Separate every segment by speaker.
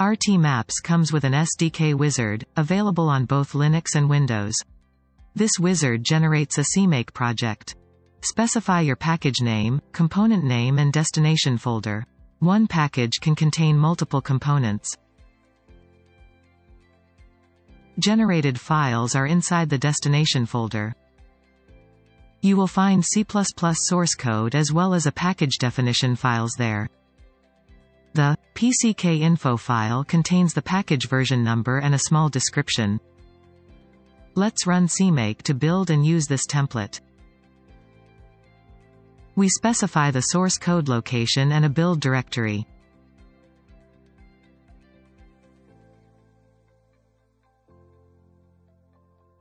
Speaker 1: RTMaps comes with an SDK wizard, available on both Linux and Windows. This wizard generates a CMake project. Specify your package name, component name and destination folder. One package can contain multiple components. Generated files are inside the destination folder. You will find C++ source code as well as a package definition files there. The PCK info file contains the package version number and a small description. Let's run CMake to build and use this template. We specify the source code location and a build directory.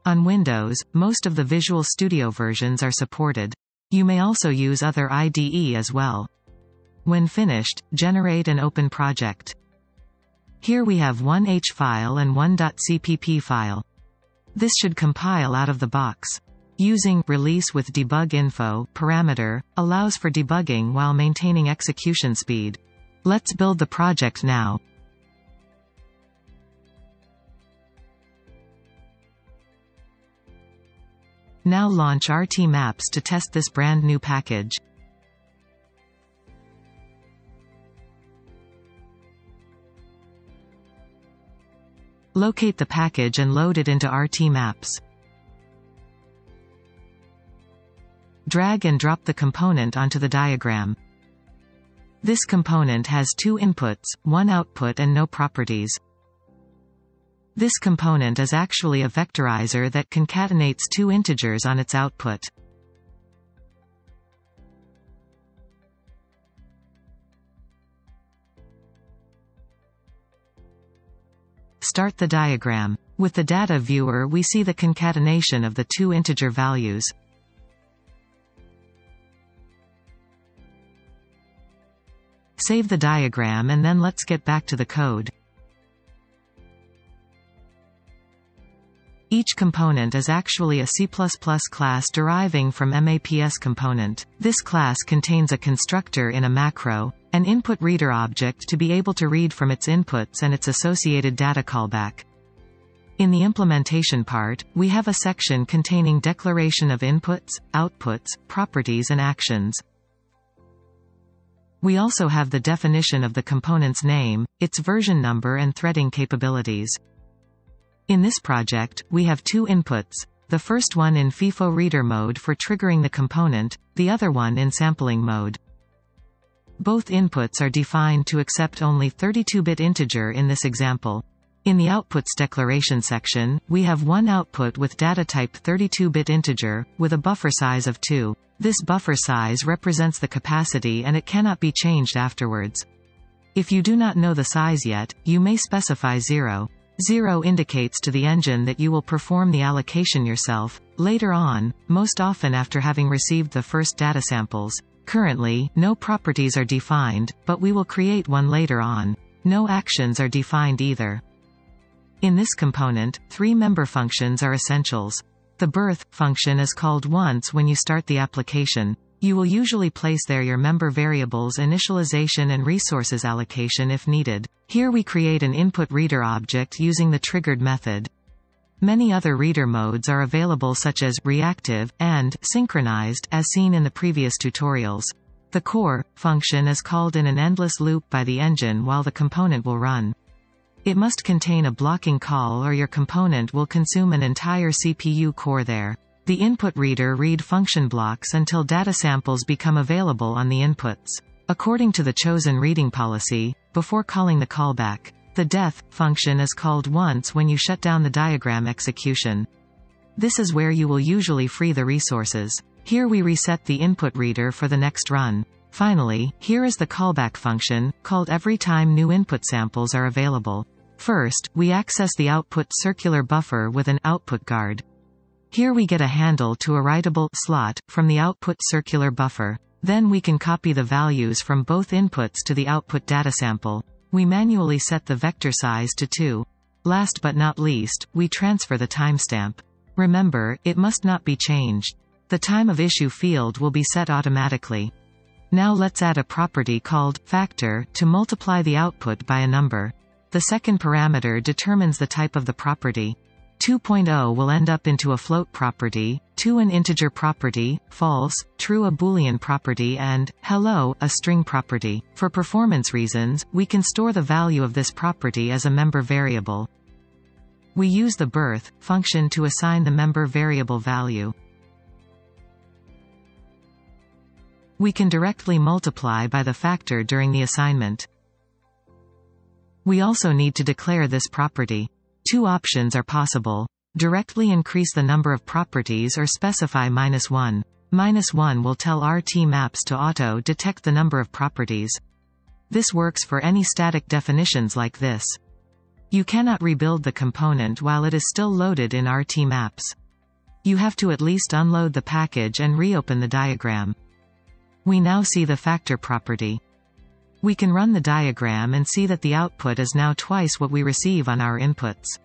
Speaker 1: On Windows, most of the Visual Studio versions are supported. You may also use other IDE as well. When finished, generate and open project. Here we have one H file and one .cpp file. This should compile out of the box. Using release with debug info parameter allows for debugging while maintaining execution speed. Let's build the project now. Now launch RTMaps to test this brand new package. Locate the package and load it into RT Maps. Drag and drop the component onto the diagram. This component has two inputs, one output and no properties. This component is actually a vectorizer that concatenates two integers on its output. Start the diagram. With the data viewer we see the concatenation of the two integer values. Save the diagram and then let's get back to the code. Each component is actually a C++ class deriving from MAPS component. This class contains a constructor in a macro, an input reader object to be able to read from its inputs and its associated data callback. In the implementation part, we have a section containing declaration of inputs, outputs, properties and actions. We also have the definition of the component's name, its version number and threading capabilities. In this project, we have two inputs, the first one in FIFO reader mode for triggering the component, the other one in sampling mode. Both inputs are defined to accept only 32-bit integer in this example. In the outputs declaration section, we have one output with data type 32-bit integer, with a buffer size of 2. This buffer size represents the capacity and it cannot be changed afterwards. If you do not know the size yet, you may specify 0. Zero indicates to the engine that you will perform the allocation yourself, later on, most often after having received the first data samples. Currently, no properties are defined, but we will create one later on. No actions are defined either. In this component, three member functions are essentials. The birth function is called once when you start the application, you will usually place there your member variables initialization and resources allocation if needed. Here we create an input reader object using the triggered method. Many other reader modes are available such as reactive and synchronized as seen in the previous tutorials. The core function is called in an endless loop by the engine while the component will run. It must contain a blocking call or your component will consume an entire CPU core there. The input reader read function blocks until data samples become available on the inputs. According to the chosen reading policy, before calling the callback, the death function is called once when you shut down the diagram execution. This is where you will usually free the resources. Here we reset the input reader for the next run. Finally, here is the callback function, called every time new input samples are available. First, we access the output circular buffer with an output guard. Here we get a handle to a writable slot from the output circular buffer. Then we can copy the values from both inputs to the output data sample. We manually set the vector size to 2. Last but not least, we transfer the timestamp. Remember, it must not be changed. The time of issue field will be set automatically. Now let's add a property called factor to multiply the output by a number. The second parameter determines the type of the property. 2.0 will end up into a float property, 2 an integer property, false, true a boolean property and, hello, a string property. For performance reasons, we can store the value of this property as a member variable. We use the birth function to assign the member variable value. We can directly multiply by the factor during the assignment. We also need to declare this property. Two options are possible. Directly increase the number of properties or specify minus one. Minus one will tell RTMaps to auto-detect the number of properties. This works for any static definitions like this. You cannot rebuild the component while it is still loaded in RT maps. You have to at least unload the package and reopen the diagram. We now see the factor property. We can run the diagram and see that the output is now twice what we receive on our inputs.